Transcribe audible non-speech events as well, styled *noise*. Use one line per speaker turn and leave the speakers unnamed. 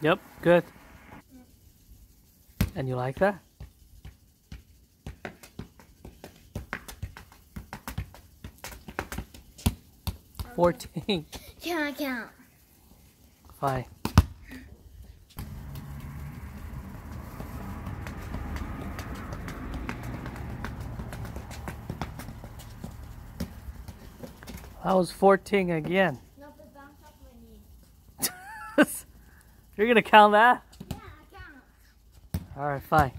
Yep, good. And you like that? Fourteen. *laughs*
Can I count?
Fine. That was 14 again.
No, *laughs*
You're gonna count that?
Yeah, I count.
Alright, fine.